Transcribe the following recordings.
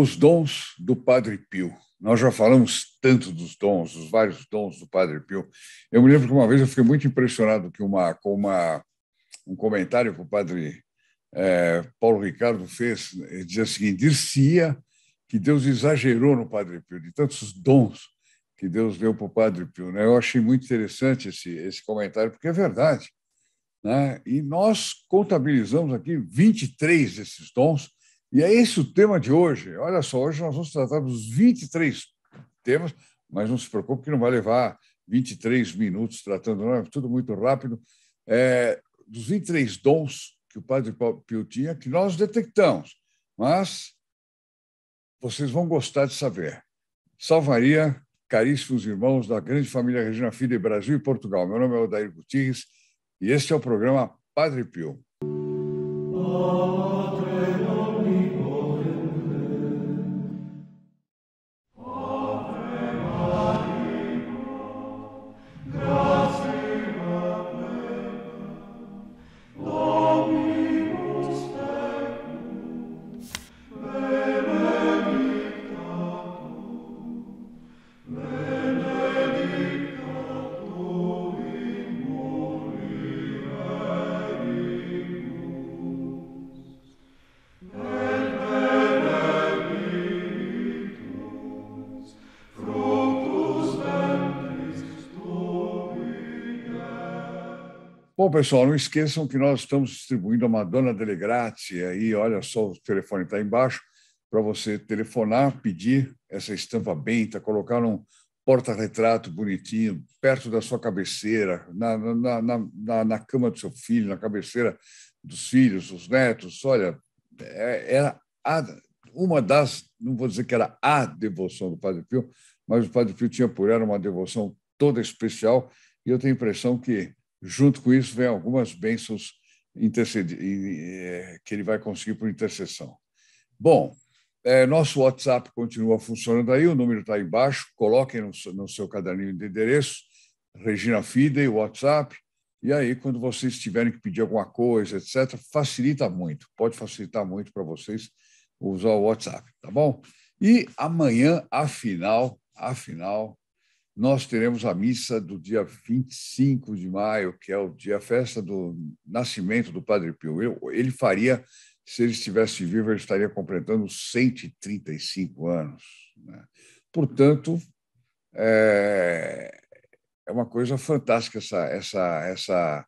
Os dons do Padre Pio. Nós já falamos tanto dos dons, dos vários dons do Padre Pio. Eu me lembro que uma vez eu fiquei muito impressionado que uma, com uma, um comentário que o Padre é, Paulo Ricardo fez, ele dizia o seguinte: dir-se-ia que Deus exagerou no Padre Pio, de tantos dons que Deus deu para o Padre Pio. Né? Eu achei muito interessante esse, esse comentário, porque é verdade. Né? E nós contabilizamos aqui 23 desses dons e é esse o tema de hoje. Olha só, hoje nós vamos tratar dos 23 temas, mas não se preocupe que não vai levar 23 minutos tratando, não, é tudo muito rápido. É, dos 23 dons que o Padre Pio tinha, que nós detectamos, mas vocês vão gostar de saber. Salvaria, caríssimos irmãos da grande família Regina Fide Brasil e Portugal. Meu nome é Odair Gutierrez e este é o programa Padre Pio. Bom, pessoal, não esqueçam que nós estamos distribuindo a Madonna Dele Grazie. Aí, olha só, o telefone está embaixo para você telefonar, pedir essa estampa benta, colocar num porta-retrato bonitinho, perto da sua cabeceira, na, na, na, na, cama do seu filho, na cabeceira dos filhos, dos netos. Olha, é, era a, uma das, não vou dizer que era a devoção do Padre Pio, mas o Padre Pio tinha por ela uma devoção toda especial, e eu tenho a impressão que Junto com isso, vem algumas bênçãos é, que ele vai conseguir por intercessão. Bom, é, nosso WhatsApp continua funcionando aí, o número está embaixo, coloquem no, no, seu caderninho de endereço, Regina Fidei, WhatsApp, e aí, quando vocês tiverem que pedir alguma coisa, etc., facilita muito, pode facilitar muito para vocês usar o WhatsApp, tá bom? E amanhã, afinal, afinal, nós teremos a missa do dia 25 de maio, que é o dia festa do nascimento do Padre Pio. Ele faria, se ele estivesse vivo, ele estaria completando 135 anos. Né? Portanto, é, é uma coisa fantástica essa, essa, essa,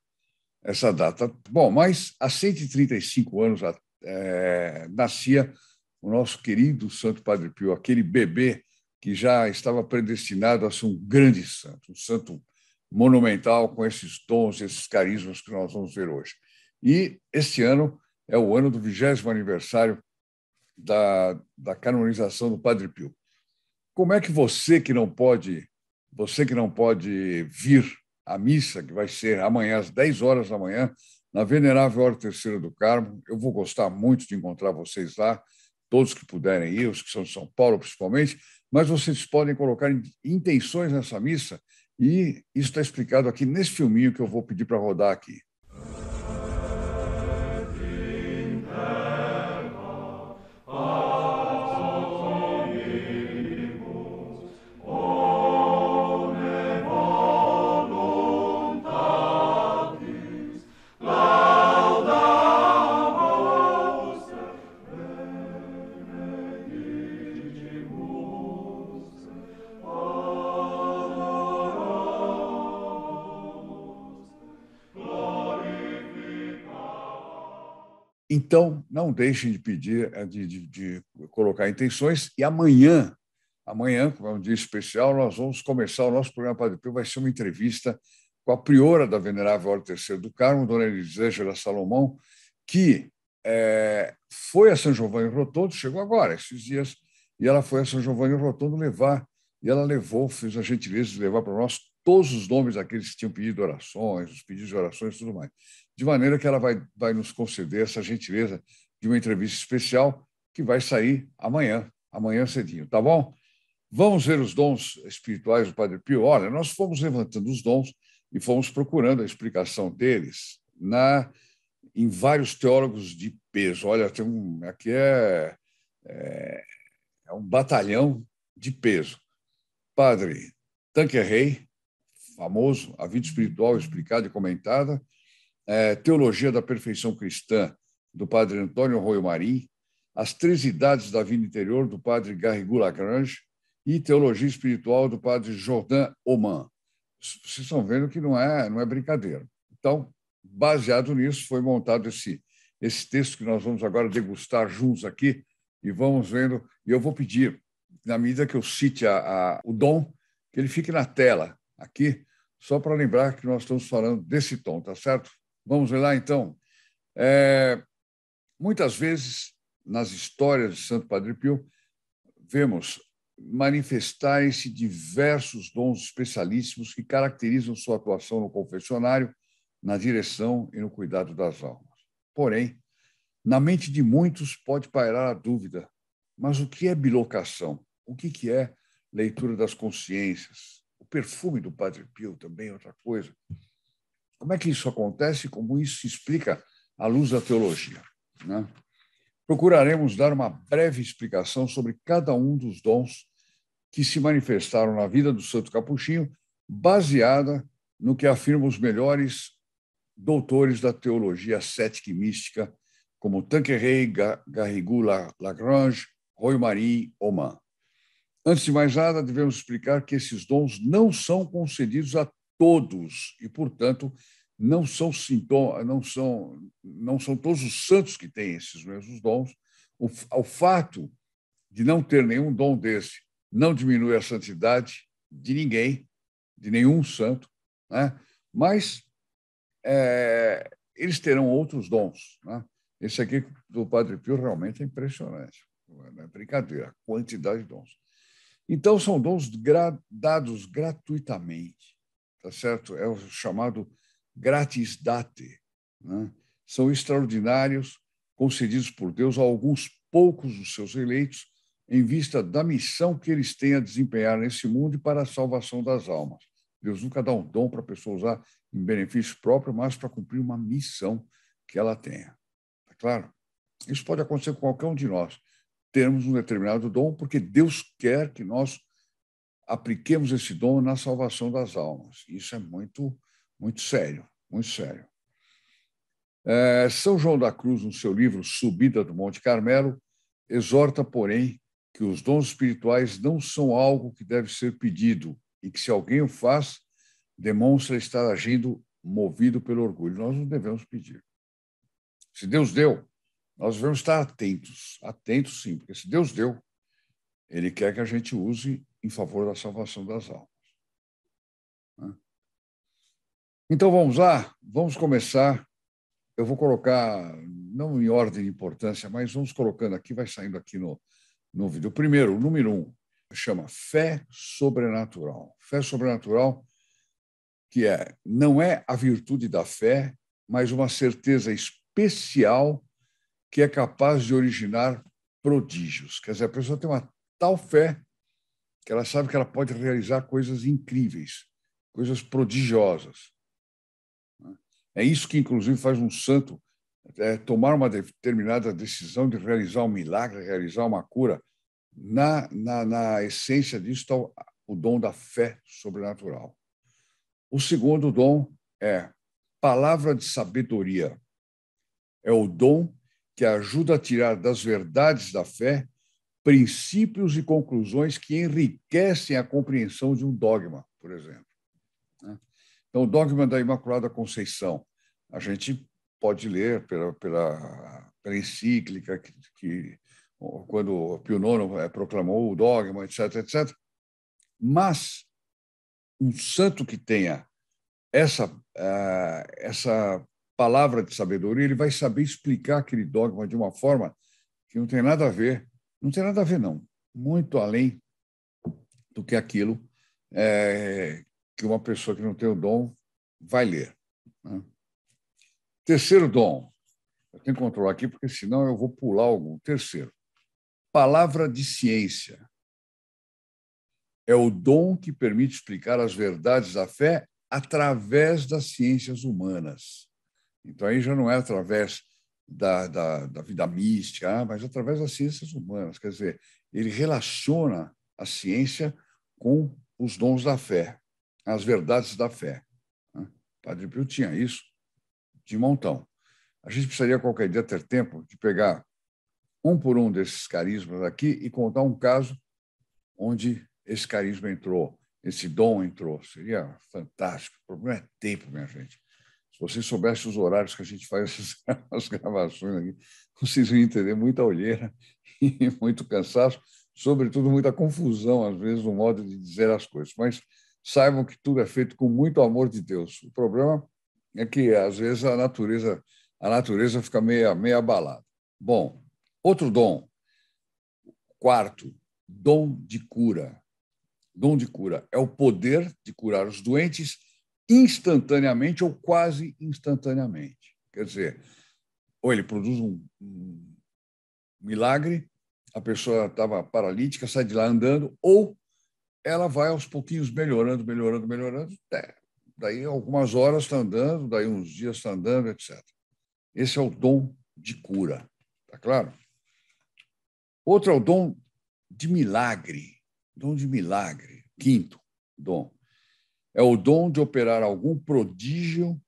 essa data. Bom, mas há 135 anos é, nascia o nosso querido Santo Padre Pio, aquele bebê que já estava predestinado a ser um grande santo, um santo monumental com esses dons, esses carismas que nós vamos ver hoje. E este ano é o ano do vigésimo aniversário da, da canonização do Padre Pio. Como é que você que não pode, você que não pode vir à missa, que vai ser amanhã às 10 horas da manhã, na Venerável Hora Terceira do Carmo, eu vou gostar muito de encontrar vocês lá, todos que puderem ir, os que são de São Paulo principalmente, mas vocês podem colocar intenções nessa missa, e isso está explicado aqui nesse filminho que eu vou pedir para rodar aqui. Então, não deixem de pedir, eh, de, de, de, colocar intenções. E amanhã, amanhã, como é um dia especial, nós vamos começar o nosso programa Padre Pio. Vai ser uma entrevista com a priora da Venerável Ordem Terceira do Carmo, Dona Elisângela Salomão, que é, foi a São Giovanni Rotondo, chegou agora, esses dias, e ela foi a São Giovanni Rotondo levar, e ela levou, fez a gentileza de levar para nós todos os nomes daqueles que tinham pedido orações, os pedidos de orações e tudo mais de maneira que ela vai, vai nos conceder essa gentileza de uma entrevista especial que vai sair amanhã, amanhã cedinho, tá bom? Vamos ver os dons espirituais do Padre Pio. Olha, nós fomos levantando os dons e fomos procurando a explicação deles na em vários teólogos de peso. Olha, tem um aqui é, é um batalhão de peso. Padre Tanquerrey, famoso, A Vida Espiritual Explicada e Comentada, é, Teologia da Perfeição Cristã, do padre Antônio Royo Marim, As Três Idades da Vida Interior, do padre Garrigou Lagrange, e Teologia Espiritual, do padre Jordan Oman. Vocês estão vendo que não é, não é brincadeira. Então, baseado nisso, foi montado esse, esse texto que nós vamos agora degustar juntos aqui e vamos vendo. E eu vou pedir, na medida que eu cite a, a, o dom, que ele fique na tela aqui, só para lembrar que nós estamos falando desse tom, tá certo? Vamos lá, então. É, muitas vezes, nas histórias de Santo Padre Pio, vemos manifestarem-se diversos dons especialíssimos que caracterizam sua atuação no confessionário, na direção e no cuidado das almas. Porém, na mente de muitos pode pairar a dúvida: mas o que é bilocação? O que é leitura das consciências? O perfume do Padre Pio também é outra coisa. Como é que isso acontece como isso se explica à luz da teologia? Né? Procuraremos dar uma breve explicação sobre cada um dos dons que se manifestaram na vida do Santo Capuchinho, baseada no que afirmam os melhores doutores da teologia cética e mística, como Tanqueray, Garrigou Lagrange, Roy Marie Oman. Antes de mais nada, devemos explicar que esses dons não são concedidos a todos e, portanto, não são sintomas, não são, não são todos os santos que têm esses mesmos dons. O, o fato de não ter nenhum dom desse não diminui a santidade de ninguém, de nenhum santo, né? mas é, eles terão outros dons. Né? Esse aqui do Padre Pio realmente é impressionante. Não é brincadeira, a quantidade de dons. Então, são dons gra dados gratuitamente tá certo? É o chamado gratis date. Né? São extraordinários, concedidos por Deus a alguns poucos dos seus eleitos, em vista da missão que eles têm a desempenhar nesse mundo e para a salvação das almas. Deus nunca dá um dom para a pessoa usar em benefício próprio, mas para cumprir uma missão que ela tenha. Tá claro? Isso pode acontecer com qualquer um de nós. Termos um determinado dom, porque Deus quer que nós apliquemos esse dom na salvação das almas. Isso é muito, muito sério, muito sério. É, São João da Cruz, no seu livro Subida do Monte Carmelo, exorta, porém, que os dons espirituais não são algo que deve ser pedido e que, se alguém o faz, demonstra estar agindo movido pelo orgulho. Nós não devemos pedir. Se Deus deu, nós devemos estar atentos, atentos sim, porque se Deus deu, Ele quer que a gente use em favor da salvação das almas. Né? Então vamos lá, vamos começar. Eu vou colocar, não em ordem de importância, mas vamos colocando aqui, vai saindo aqui no, no vídeo. Primeiro, o número um, chama fé sobrenatural. Fé sobrenatural, que é não é a virtude da fé, mas uma certeza especial que é capaz de originar prodígios. Quer dizer, a pessoa tem uma tal fé que ela sabe que ela pode realizar coisas incríveis, coisas prodigiosas. É isso que, inclusive, faz um santo é, tomar uma determinada decisão de realizar um milagre, realizar uma cura. Na, na, na essência disso está o, o dom da fé sobrenatural. O segundo dom é palavra de sabedoria. É o dom que ajuda a tirar das verdades da fé princípios e conclusões que enriquecem a compreensão de um dogma, por exemplo. Né? Então, o dogma da Imaculada Conceição, a gente pode ler pela, pela, pela encíclica que, que quando Pio IX eh, proclamou o dogma, etc., etc. Mas um santo que tenha essa, uh, essa palavra de sabedoria, ele vai saber explicar aquele dogma de uma forma que não tem nada a ver não tem nada a ver, não. Muito além do que aquilo é, que uma pessoa que não tem o dom vai ler. Né? Terceiro dom. Eu tenho que controlar aqui, porque senão eu vou pular algum. Terceiro. Palavra de ciência. É o dom que permite explicar as verdades da fé através das ciências humanas. Então, aí já não é através da, da, da vida mística, ah, mas através das ciências humanas. Quer dizer, ele relaciona a ciência com os dons da fé, as verdades da fé. Né? Padre Pio tinha isso de montão. A gente precisaria qualquer dia ter tempo de pegar um por um desses carismas aqui e contar um caso onde esse carisma entrou, esse dom entrou. Seria fantástico. O problema é tempo, minha gente. Se vocês soubessem os horários que a gente faz as gravações aqui, vocês iam entender muita olheira e muito cansaço, sobretudo muita confusão, às vezes, no modo de dizer as coisas. Mas saibam que tudo é feito com muito amor de Deus. O problema é que, às vezes, a natureza, a natureza fica meio, meio abalada. Bom, outro dom. Quarto, dom de cura. Dom de cura é o poder de curar os doentes instantaneamente ou quase instantaneamente. Quer dizer, ou ele produz um, um milagre, a pessoa estava paralítica, sai de lá andando, ou ela vai aos pouquinhos melhorando, melhorando, melhorando, até daí algumas horas está andando, daí uns dias está andando, etc. Esse é o dom de cura, tá claro? Outro é o dom de milagre, dom de milagre. Quinto dom é o dom de operar algum prodígio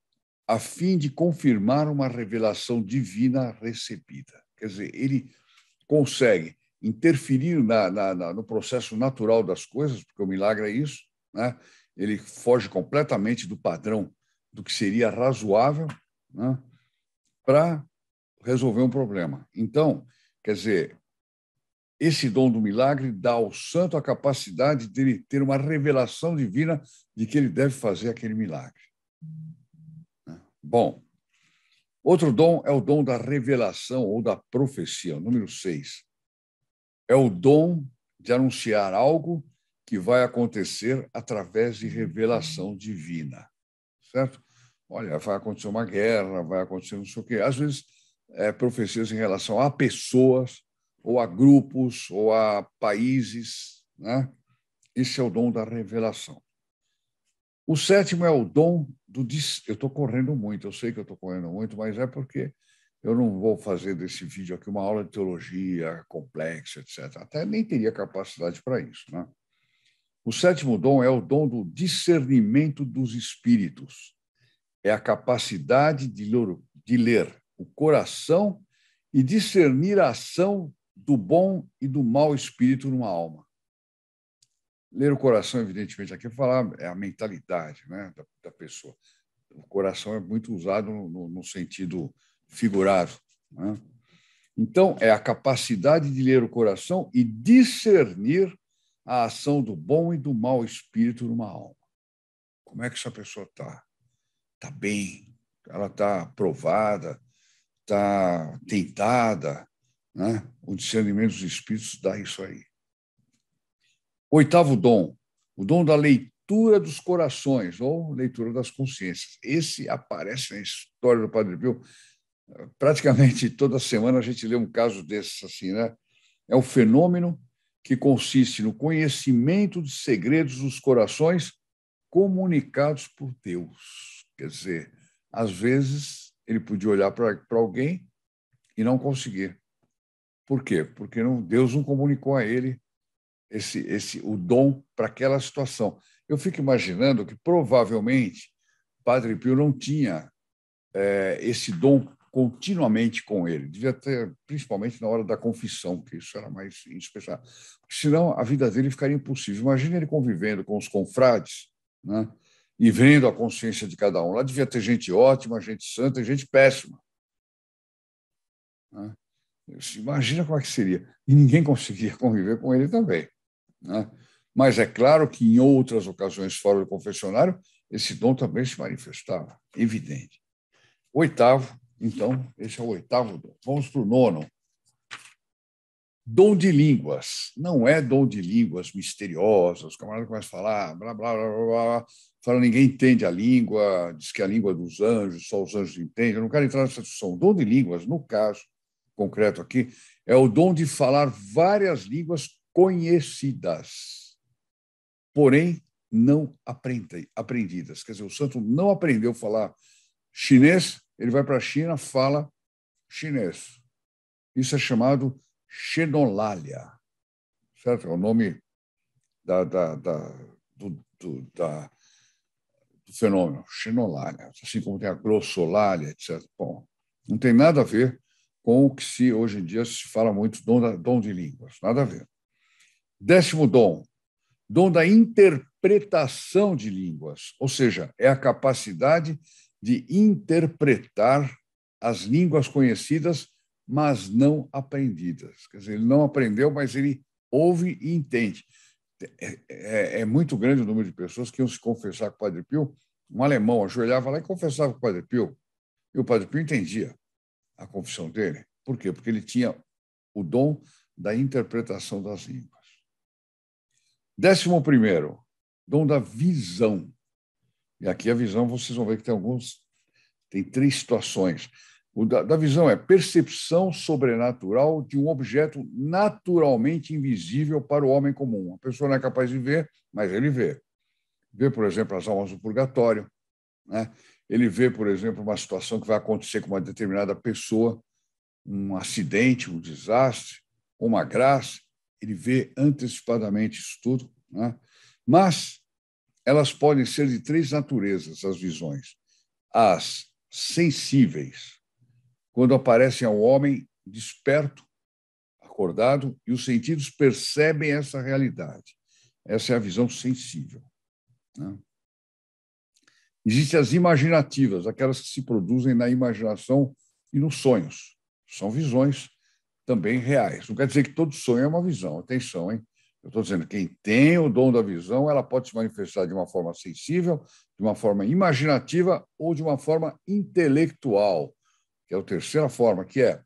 a fim de confirmar uma revelação divina recebida. Quer dizer, ele consegue interferir na, na, na, no processo natural das coisas, porque o milagre é isso, né? ele foge completamente do padrão do que seria razoável né? para resolver um problema. Então, quer dizer, esse dom do milagre dá ao santo a capacidade de ter uma revelação divina de que ele deve fazer aquele milagre. Bom, outro dom é o dom da revelação ou da profecia, número seis. É o dom de anunciar algo que vai acontecer através de revelação divina, certo? Olha, vai acontecer uma guerra, vai acontecer não sei o quê. Às vezes, é, profecias em relação a pessoas, ou a grupos, ou a países. Né? Esse é o dom da revelação. O sétimo é o dom do. Eu estou correndo muito, eu sei que eu estou correndo muito, mas é porque eu não vou fazer desse vídeo aqui uma aula de teologia complexa, etc. Até nem teria capacidade para isso. Né? O sétimo dom é o dom do discernimento dos espíritos. É a capacidade de ler, de ler o coração e discernir a ação do bom e do mau espírito numa alma. Ler o coração, evidentemente, aqui falar é a mentalidade né, da, da pessoa. O coração é muito usado no, no sentido figurado. Né? Então, é a capacidade de ler o coração e discernir a ação do bom e do mau espírito numa alma. Como é que essa pessoa está? Está bem? Ela está aprovada? Está tentada? Né? O discernimento dos espíritos dá isso aí. Oitavo dom, o dom da leitura dos corações, ou leitura das consciências. Esse aparece na história do Padre Pio. Praticamente toda semana a gente lê um caso desses assim, né? É o fenômeno que consiste no conhecimento de segredos dos corações comunicados por Deus. Quer dizer, às vezes ele podia olhar para alguém e não conseguir. Por quê? Porque não, Deus não comunicou a ele esse, esse o dom para aquela situação. Eu fico imaginando que provavelmente Padre Pio não tinha é, esse dom continuamente com ele. Devia ter, principalmente na hora da confissão, que isso era mais especial. Senão a vida dele ficaria impossível. Imagina ele convivendo com os confrades né? e vendo a consciência de cada um. Lá devia ter gente ótima, gente santa e gente péssima. Né? Imagina como é que seria. E ninguém conseguia conviver com ele também. Né? Mas é claro que em outras ocasiões fora do confessionário, esse dom também se manifestava, evidente. Oitavo, então, esse é o oitavo dom. Vamos para o nono. Dom de línguas. Não é dom de línguas misteriosas. Os camaradas começam a falar, blá, blá, blá, blá, blá. Fala, ninguém entende a língua, diz que é a língua dos anjos, só os anjos entendem. Eu não quero entrar nessa discussão. Dom de línguas, no caso concreto aqui, é o dom de falar várias línguas conhecidas, porém não aprendidas. Quer dizer, o santo não aprendeu a falar chinês, ele vai para a China, fala chinês. Isso é chamado xenolalia. certo? É o nome da, da, da, do, do, da, do fenômeno, xenolalia, assim como tem a glossolalia, etc. Bom, não tem nada a ver com o que se hoje em dia se fala muito dom, dom de línguas, nada a ver. Décimo dom, dom da interpretação de línguas, ou seja, é a capacidade de interpretar as línguas conhecidas, mas não aprendidas. Quer dizer, ele não aprendeu, mas ele ouve e entende. É, é, é muito grande o número de pessoas que iam se confessar com o Padre Pio. Um alemão ajoelhava lá e confessava com o Padre Pio. E o Padre Pio entendia a confissão dele. Por quê? Porque ele tinha o dom da interpretação das línguas. Décimo primeiro, dom da visão. E aqui a visão, vocês vão ver que tem alguns, tem três situações. O da, da visão é percepção sobrenatural de um objeto naturalmente invisível para o homem comum. A pessoa não é capaz de ver, mas ele vê. Vê, por exemplo, as almas do purgatório. Né? Ele vê, por exemplo, uma situação que vai acontecer com uma determinada pessoa, um acidente, um desastre, uma graça. Ele vê antecipadamente isso tudo. Né? Mas elas podem ser de três naturezas, as visões. As sensíveis, quando aparecem ao homem desperto, acordado, e os sentidos percebem essa realidade. Essa é a visão sensível. Né? Existem as imaginativas, aquelas que se produzem na imaginação e nos sonhos. São visões também reais. Não quer dizer que todo sonho é uma visão. Atenção, hein? Eu estou dizendo, quem tem o dom da visão, ela pode se manifestar de uma forma sensível, de uma forma imaginativa ou de uma forma intelectual, que é a terceira forma, que é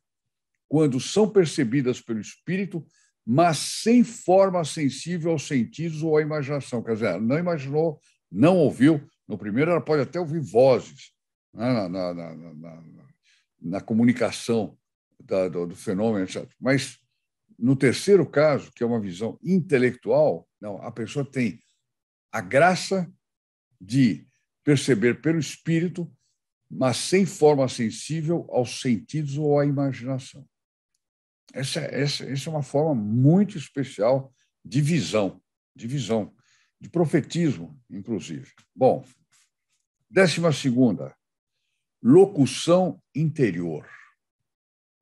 quando são percebidas pelo espírito, mas sem forma sensível aos sentidos ou à imaginação. Quer dizer, não imaginou, não ouviu. No primeiro, ela pode até ouvir vozes né, na, na, na, na, comunicação da, do, do fenômeno, etc. Mas no terceiro caso, que é uma visão intelectual, não, a pessoa tem a graça de perceber pelo espírito, mas sem forma sensível aos sentidos ou à imaginação. Essa, essa, essa é uma forma muito especial de visão, de visão, de profetismo, inclusive. Bom, décima segunda, locução interior.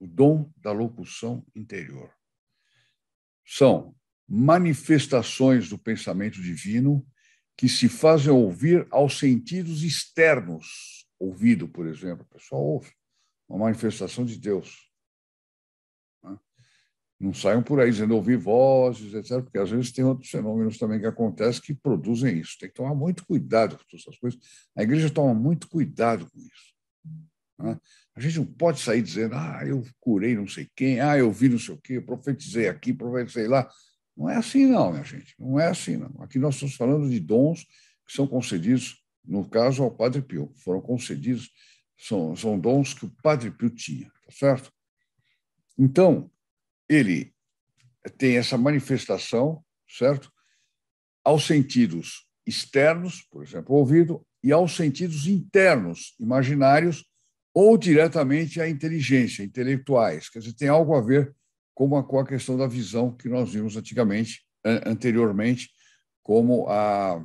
O dom da locução interior são manifestações do pensamento divino que se fazem ouvir aos sentidos externos. Ouvido, por exemplo, o pessoal ouve uma manifestação de Deus. Não saiam por aí dizendo ouvir vozes, etc., porque às vezes tem outros fenômenos também que acontecem que produzem isso. Tem que tomar muito cuidado com todas essas coisas. A igreja toma muito cuidado com isso. Né? A gente não pode sair dizendo, ah, eu curei não sei quem, ah, eu vi não sei o quê, profetizei aqui, profetizei lá. Não é assim, não, minha gente. Não é assim, não. Aqui nós estamos falando de dons que são concedidos, no caso, ao Padre Pio. Foram concedidos, são, são dons que o Padre Pio tinha, tá certo? Então, ele tem essa manifestação, certo? Aos sentidos externos, por exemplo, ouvido, e aos sentidos internos, imaginários, ou diretamente à inteligência, intelectuais. Quer dizer, tem algo a ver com a, com a questão da visão que nós vimos antigamente, anteriormente, como a,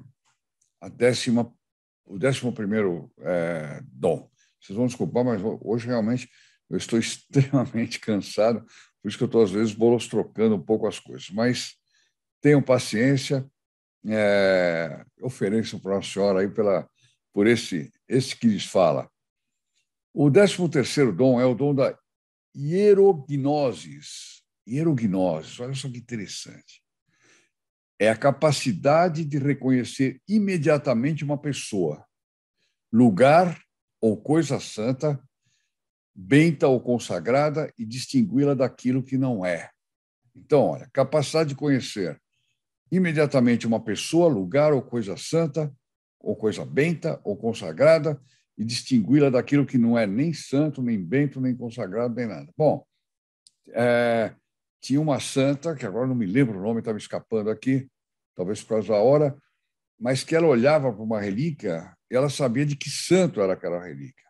a décima, o décimo primeiro é, dom. Vocês vão desculpar, mas hoje realmente eu estou extremamente cansado, por isso que eu estou, às vezes, bolostrocando um pouco as coisas. Mas tenham paciência, é, ofereçam para a senhora aí pela, por esse, esse que lhes fala. O décimo terceiro dom é o dom da hierognosis. Hierognosis, olha só que interessante. É a capacidade de reconhecer imediatamente uma pessoa, lugar ou coisa santa, benta ou consagrada e distingui-la daquilo que não é. Então, olha, capacidade de conhecer imediatamente uma pessoa, lugar ou coisa santa, ou coisa benta ou consagrada e distingui-la daquilo que não é nem santo, nem bento, nem consagrado, nem nada. Bom, é, tinha uma santa, que agora não me lembro o nome, estava escapando aqui, talvez por causa da hora, mas que ela olhava para uma relíquia ela sabia de que santo era aquela relíquia.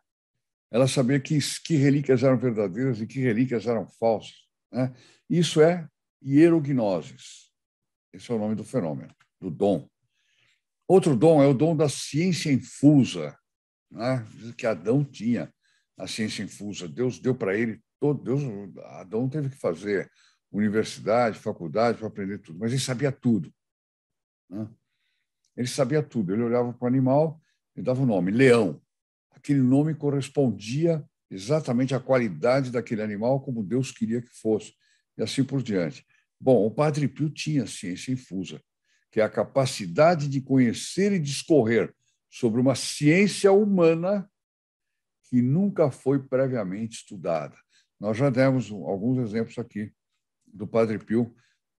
Ela sabia que, que relíquias eram verdadeiras e que relíquias eram falsas. Né? Isso é hierognosis. Esse é o nome do fenômeno, do dom. Outro dom é o dom da ciência infusa, né? que Adão tinha a ciência infusa. Deus deu para ele todo. Deus, Adão teve que fazer universidade, faculdade para aprender tudo, mas ele sabia tudo. Né? Ele sabia tudo. Ele olhava para o animal e dava o nome, leão. Aquele nome correspondia exatamente à qualidade daquele animal como Deus queria que fosse, e assim por diante. Bom, o Padre Pio tinha ciência infusa, que é a capacidade de conhecer e discorrer sobre uma ciência humana que nunca foi previamente estudada. Nós já demos alguns exemplos aqui do Padre Pio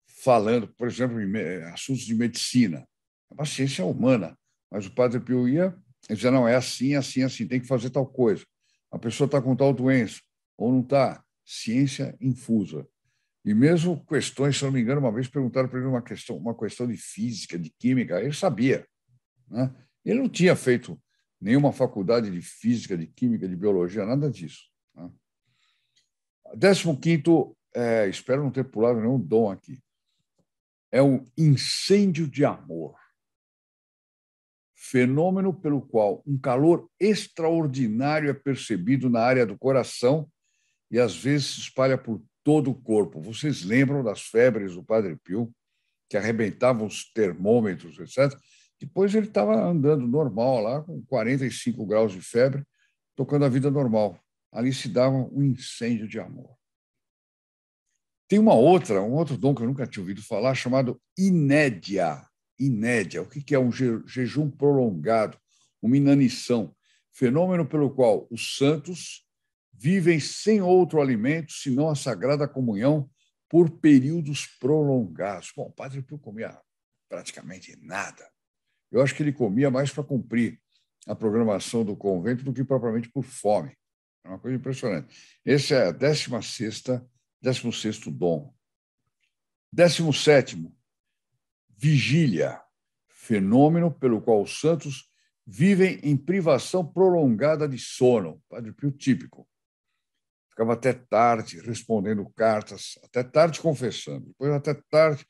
falando, por exemplo, em assuntos de medicina. É uma ciência humana, mas o Padre Pio ia e dizia, não, é assim, assim, assim, tem que fazer tal coisa. A pessoa está com tal doença, ou não está. Ciência infusa. E mesmo questões, se não me engano, uma vez perguntaram para ele uma questão, uma questão de física, de química, ele sabia. Né? Ele não tinha feito nenhuma faculdade de física, de química, de biologia, nada disso. Né? Décimo quinto, é, espero não ter pulado nenhum dom aqui, é o incêndio de amor. Fenômeno pelo qual um calor extraordinário é percebido na área do coração e às vezes se espalha por todo o corpo. Vocês lembram das febres do Padre Pio, que arrebentavam os termômetros, etc. Depois ele estava andando normal lá, com 45 graus de febre, tocando a vida normal. Ali se dava um incêndio de amor. Tem uma outra, um outro dom que eu nunca tinha ouvido falar, chamado inédia. Inédia. O que é um jejum prolongado, uma inanição, fenômeno pelo qual os santos vivem sem outro alimento senão a sagrada comunhão por períodos prolongados. Bom, o Padre Pio comia praticamente nada. Eu acho que ele comia mais para cumprir a programação do convento do que propriamente por fome. É uma coisa impressionante. Esse é a 16 16 dom. 17 vigília, fenômeno pelo qual os santos vivem em privação prolongada de sono. Padre Pio típico. Ficava até tarde respondendo cartas, até tarde confessando, depois até tarde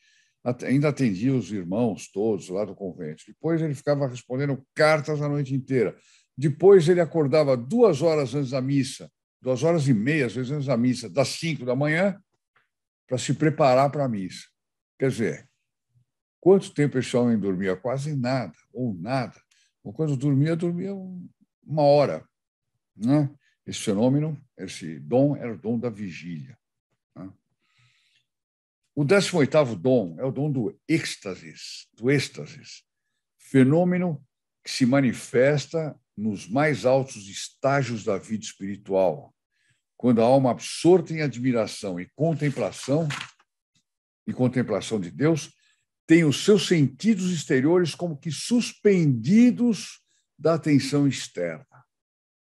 ainda atendia os irmãos todos lá do convento. Depois ele ficava respondendo cartas a noite inteira. Depois ele acordava duas horas antes da missa, duas horas e meia, às vezes antes da missa, das cinco da manhã, para se preparar para a missa. Quer dizer, quanto tempo esse homem dormia? Quase nada, ou nada. Ou quando dormia, dormia uma hora. Né? Esse fenômeno, esse dom, era o dom da vigília. O 18º dom é o dom do êxtasis, do êxtasis, fenômeno que se manifesta nos mais altos estágios da vida espiritual, quando a alma absorta em admiração e contemplação e contemplação de Deus tem os seus sentidos exteriores como que suspendidos da atenção externa,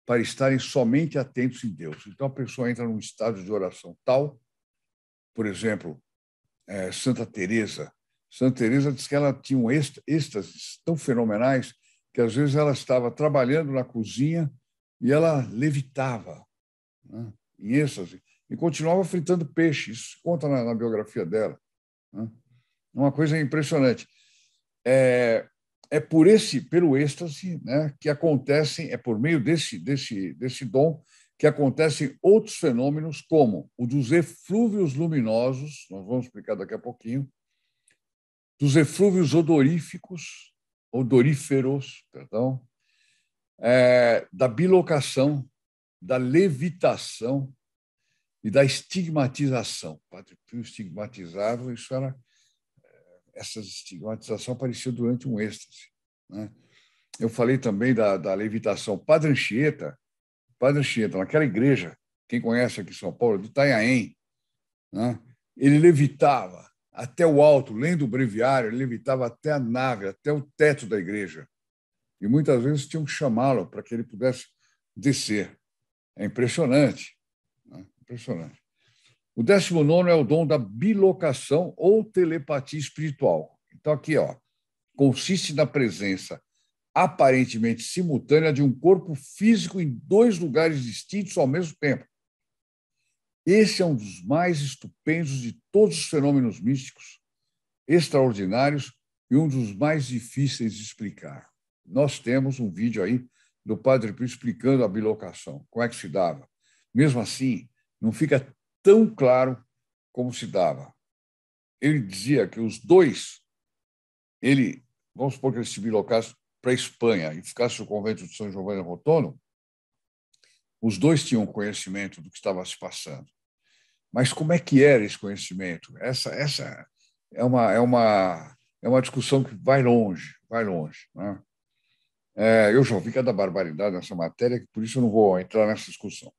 para estarem somente atentos em Deus. Então a pessoa entra num estado de oração tal, por exemplo, é, Santa Teresa. Santa Teresa diz que ela tinha um êxtases tão fenomenais que às vezes ela estava trabalhando na cozinha e ela levitava né, em êxtase e continuava fritando peixe. Isso conta na, na biografia dela. Né? Uma coisa impressionante. É, é por esse, pelo êxtase, né, que acontecem, é por meio desse, desse, desse dom que acontecem outros fenômenos, como o dos eflúvios luminosos, nós vamos explicar daqui a pouquinho, dos eflúvios odoríficos, odoríferos, perdão, é, da bilocação, da levitação e da estigmatização. Padre Pio estigmatizado, isso era essa estigmatização apareceu durante um êxtase. Né? Eu falei também da, da levitação. Padre Anchieta, Padre Anchieta, naquela igreja, quem conhece aqui em São Paulo, do Itanhaém, né? ele levitava até o alto, lendo o breviário, ele levitava até a nave, até o teto da igreja. E muitas vezes tinham que chamá-lo para que ele pudesse descer. É impressionante. Né? Impressionante. O décimo nono é o dom da bilocação ou telepatia espiritual. Então, aqui, ó, consiste na presença aparentemente simultânea de um corpo físico em dois lugares distintos ao mesmo tempo. Esse é um dos mais estupendos de todos os fenômenos místicos. extraordinários e um dos mais difíceis de explicar. Nós temos um vídeo aí do Padre Pio explicando a bilocação, como é que se dava. Mesmo assim, não fica tão claro como se dava. Ele dizia que os dois, ele, vamos supor que ele se bilocasse para a Espanha e ficasse no convento de São Giovanni Rotono, os dois tinham conhecimento do que estava se passando. Mas como é que era esse conhecimento? Essa, essa é uma é uma é uma discussão que vai longe, vai longe. Né? É, eu já ouvi cada barbaridade nessa matéria, por isso eu não vou entrar nessa discussão.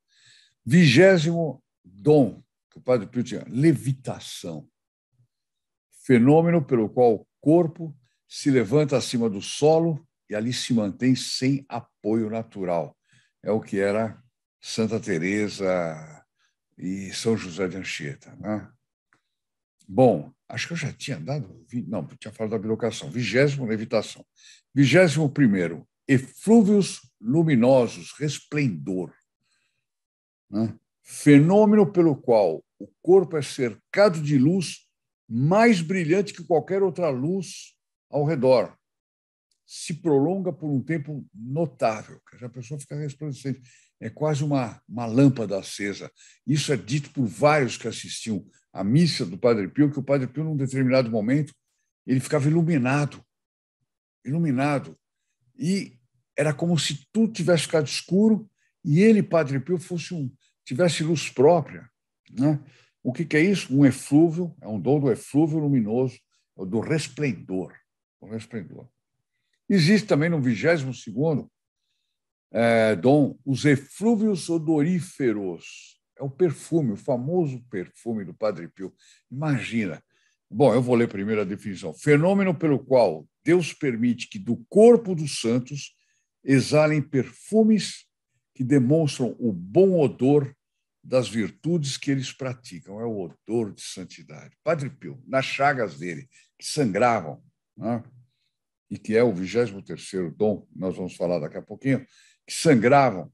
Vigésimo dom que o Padre Pio tinha, levitação, fenômeno pelo qual o corpo se levanta acima do solo e ali se mantém sem apoio natural. É o que era Santa Teresa e São José de Anchieta. Né? Bom, acho que eu já tinha dado. Não, tinha falado da bilocação. Vigésimo, levitação. Vigésimo primeiro, eflúvios luminosos, resplendor. Né? Fenômeno pelo qual o corpo é cercado de luz mais brilhante que qualquer outra luz ao redor. Se prolonga por um tempo notável, a pessoa fica resplandecente é quase uma, uma lâmpada acesa. Isso é dito por vários que assistiam à missa do Padre Pio, que o Padre Pio, num determinado momento, ele ficava iluminado, iluminado. E era como se tudo tivesse ficado escuro e ele, Padre Pio, fosse um, tivesse luz própria. Né? O que, que é isso? Um eflúvio, é um dom do eflúvio luminoso, do resplendor. O resplendor. Existe também no 22 segundo é, Dom, os eflúvios odoríferos. É o perfume, o famoso perfume do Padre Pio. Imagina. Bom, eu vou ler primeiro a definição. Fenômeno pelo qual Deus permite que do corpo dos santos exalem perfumes que demonstram o bom odor das virtudes que eles praticam. É o odor de santidade. Padre Pio, nas chagas dele, que sangravam, né? e que é o 23º dom, nós vamos falar daqui a pouquinho, que sangravam.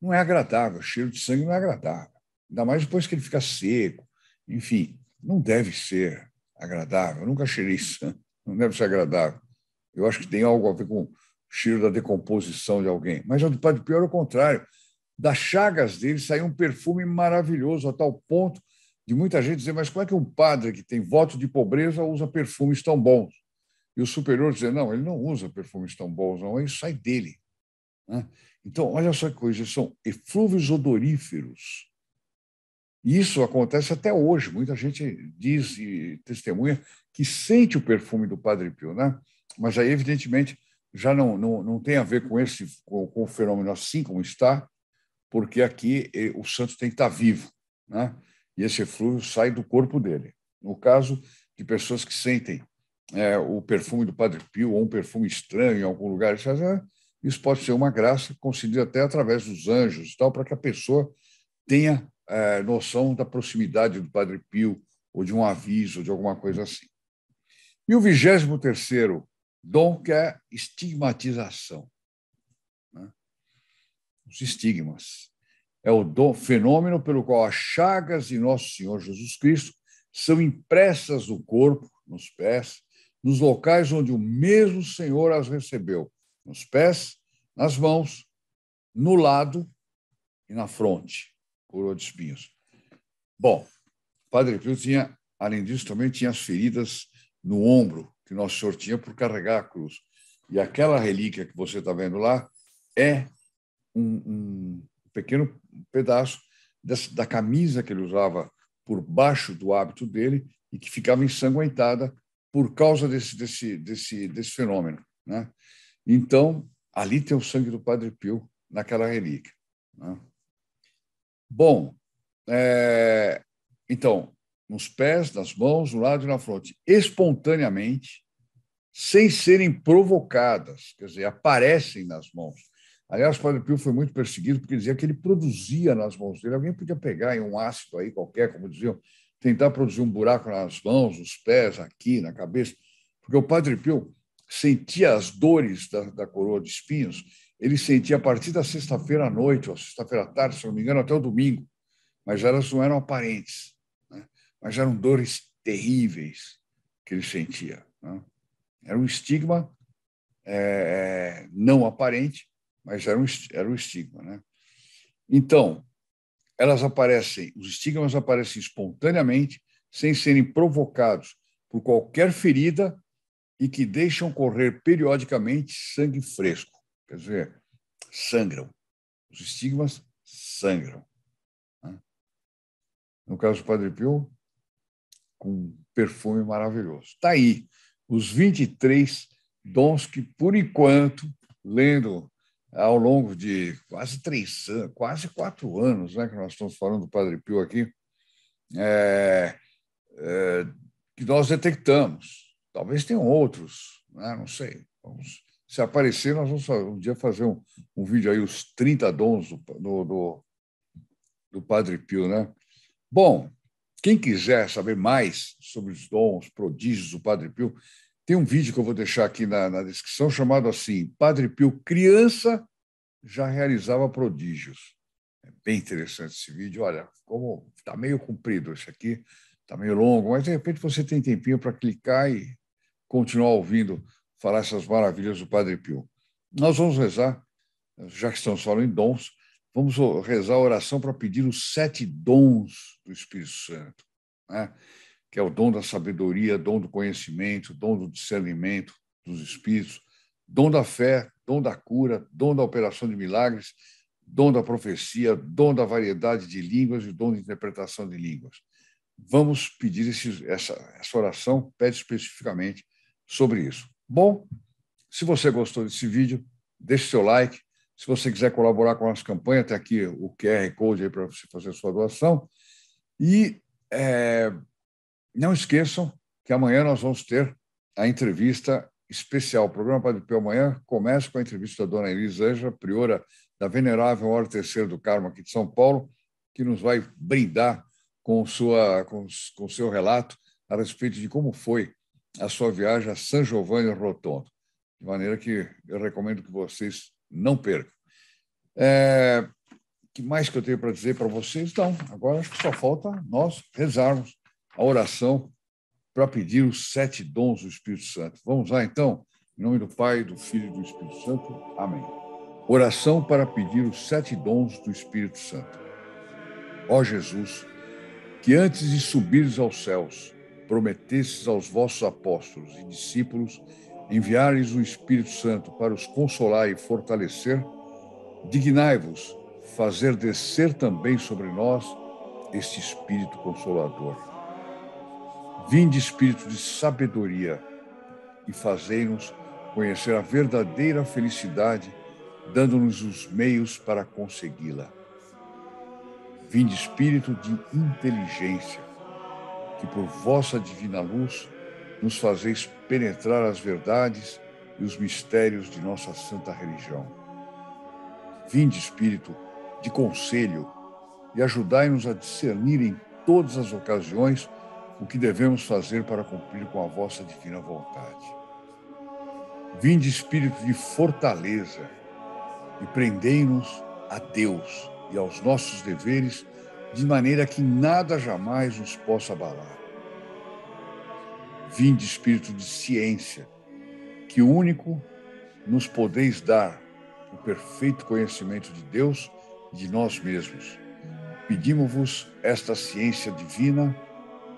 Não é agradável, o cheiro de sangue não é agradável. Ainda mais depois que ele fica seco. Enfim, não deve ser agradável. Eu nunca cheirei sangue, não deve ser agradável. Eu acho que tem algo a ver com cheiro da decomposição de alguém. Mas o do Padre Pior, ao contrário. Das chagas dele saiu um perfume maravilhoso, a tal ponto de muita gente dizer: mas como é que um padre que tem voto de pobreza usa perfumes tão bons? E o superior dizer: não, ele não usa perfumes tão bons, não, isso sai dele. Né? Então, olha só que coisa, são eflúvios odoríferos. Isso acontece até hoje. Muita gente diz e testemunha que sente o perfume do Padre Pio, né? mas aí, evidentemente, já não, não, não tem a ver com esse com, com o fenômeno assim como está, porque aqui eh, o Santos tem que estar vivo, né? E esse eflúvio sai do corpo dele. No caso de pessoas que sentem é, o perfume do Padre Pio ou um perfume estranho em algum lugar, isso pode ser uma graça concedida até através dos anjos tal, para que a pessoa tenha é, noção da proximidade do Padre Pio ou de um aviso, de alguma coisa assim. E o 23 Donc é estigmatização. Né? Os estigmas. É o do, fenômeno pelo qual as chagas de Nosso Senhor Jesus Cristo são impressas no corpo, nos pés, nos locais onde o mesmo Senhor as recebeu, nos pés, nas mãos, no lado e na fronte, coroa de espinhos. Bom, Padre Pio tinha, além disso, também tinha as feridas no ombro, que Nosso Senhor tinha por carregar a cruz. E aquela relíquia que você está vendo lá é um, um pequeno pedaço dessa, da camisa que ele usava por baixo do hábito dele e que ficava ensanguentada por causa desse, desse, desse, desse fenômeno. Né? Então, ali tem o sangue do Padre Pio, naquela relíquia. Né? Bom, é, então, nos pés, nas mãos, no lado e na fronte, espontaneamente, sem serem provocadas, quer dizer, aparecem nas mãos. Aliás, o Padre Pio foi muito perseguido porque dizia que ele produzia nas mãos dele. Alguém podia pegar em um ácido aí qualquer, como diziam, tentar produzir um buraco nas mãos, nos pés, aqui, na cabeça, porque o Padre Pio sentia as dores da, da coroa de espinhos, ele sentia a partir da sexta-feira à noite, ou sexta-feira à tarde, se não me engano, até o domingo, mas elas não eram aparentes? Mas eram dores terríveis, que ele sentia. Né? Era um estigma é, não aparente, mas era um, era um estigma. Né? Então, elas aparecem, os estigmas aparecem espontaneamente, sem serem provocados por qualquer ferida e que deixam correr periodicamente sangue fresco. Quer dizer, sangram. Os estigmas sangram. Né? No caso do Padre Pio, com um perfume maravilhoso. Está aí os 23 dons que, por enquanto, lendo ao longo de quase três anos, quase quatro anos, né, que nós estamos falando do Padre Pio aqui, é, é, que nós detectamos. Talvez tenham outros, né, não sei. Vamos, se aparecer, nós vamos um dia fazer um, um vídeo aí, os 30 dons do, do, do, do Padre Pio. Né? Bom, quem quiser saber mais sobre os dons, prodígios do Padre Pio, tem um vídeo que eu vou deixar aqui na, na descrição chamado assim: Padre Pio, criança, já realizava prodígios. É bem interessante esse vídeo. Olha, como está meio comprido esse aqui, está meio longo, mas de repente você tem tempinho para clicar e continuar ouvindo falar essas maravilhas do Padre Pio. Nós vamos rezar, já que estamos falando em dons, vamos rezar a oração para pedir os sete dons do Espírito Santo. Né? que é o dom da sabedoria, dom do conhecimento, dom do discernimento dos espíritos, dom da fé, dom da cura, dom da operação de milagres, dom da profecia, dom da variedade de línguas e dom de interpretação de línguas. Vamos pedir esse, essa, essa oração, pede especificamente sobre isso. Bom, se você gostou desse vídeo, deixe seu like. Se você quiser colaborar com a nossa campanha, tem aqui o QR Code para você fazer sua doação. E é, não esqueçam que amanhã nós vamos ter a entrevista especial. O programa Padre Pio amanhã começa com a entrevista da dona Elisângela, priora da Venerável Hora Terceira do Carmo aqui de São Paulo, que nos vai brindar com sua com, com seu relato a respeito de como foi a sua viagem a San Giovanni Rotondo. De maneira que eu recomendo que vocês não percam. É, que mais que eu tenho para dizer para vocês? Então, agora acho que só falta nós rezarmos a oração para pedir os sete dons do Espírito Santo. Vamos lá, então? Em nome do Pai, do Filho e do Espírito Santo. Amém. Oração para pedir os sete dons do Espírito Santo. Ó Jesus, que antes de subires aos céus, prometesses aos vossos apóstolos e discípulos enviares o Espírito Santo para os consolar e fortalecer, dignai-vos fazer descer também sobre nós este Espírito Consolador Vinde, Espírito de sabedoria, e fazei-nos conhecer a verdadeira felicidade, dando-nos os meios para consegui-la. Vinde, Espírito de inteligência, que por vossa divina luz nos fazeis penetrar as verdades e os mistérios de nossa santa religião. Vinde, Espírito de conselho, e ajudai-nos a discernir em todas as ocasiões o que devemos fazer para cumprir com a vossa divina vontade. Vinde, Espírito de fortaleza, e prendei-nos a Deus e aos nossos deveres, de maneira que nada jamais nos possa abalar. Vinde, Espírito de ciência, que único nos podeis dar o perfeito conhecimento de Deus e de nós mesmos. Pedimos-vos esta ciência divina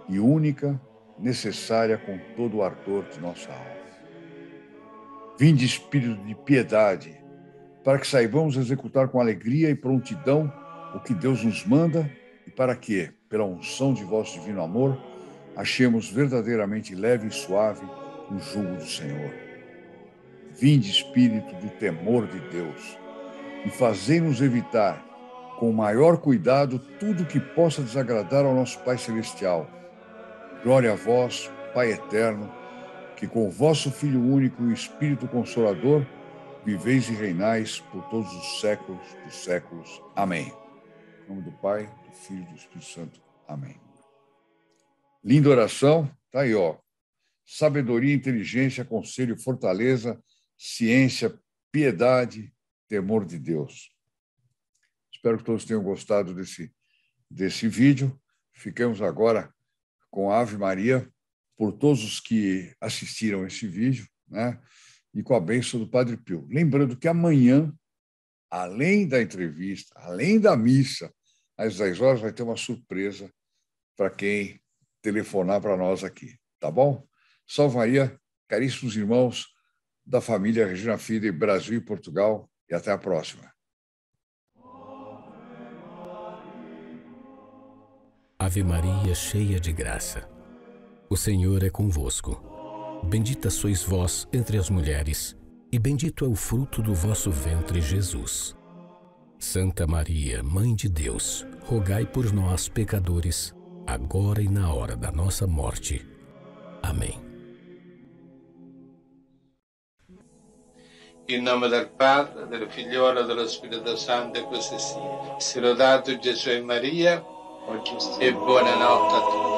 e única, necessária com todo o ardor de nossa alma. Vinde, Espírito de piedade, para que saibamos executar com alegria e prontidão o que Deus nos manda e para que, pela unção de vosso divino amor, achemos verdadeiramente leve e suave o jugo do Senhor. Vinde, Espírito do temor de Deus, e fazei-nos evitar, com maior cuidado, tudo que possa desagradar ao nosso Pai Celestial Glória a vós, Pai eterno, que com o vosso Filho único e Espírito Consolador viveis e reinais por todos os séculos dos séculos. Amém. Em nome do Pai, do Filho e do Espírito Santo. Amém. Linda oração, tá aí, ó. Sabedoria, inteligência, conselho, fortaleza, ciência, piedade, temor de Deus. Espero que todos tenham gostado desse, desse vídeo. Ficamos agora com a Ave Maria, por todos os que assistiram esse vídeo, né? E com a bênção do Padre Pio. Lembrando que amanhã, além da entrevista, além da missa, às 10 horas, vai ter uma surpresa para quem telefonar para nós aqui, tá bom? Salve Maria, caríssimos irmãos da família Regina Fide, Brasil e Portugal, e até a próxima. Ave Maria, cheia de graça. O Senhor é convosco. Bendita sois vós entre as mulheres, e bendito é o fruto do vosso ventre, Jesus. Santa Maria, Mãe de Deus, rogai por nós, pecadores, agora e na hora da nossa morte. Amém. In nome del Padre, del Figliolo e dello Spirito Santo, e così sia. Gesù e Maria, e buonanotte a tutti.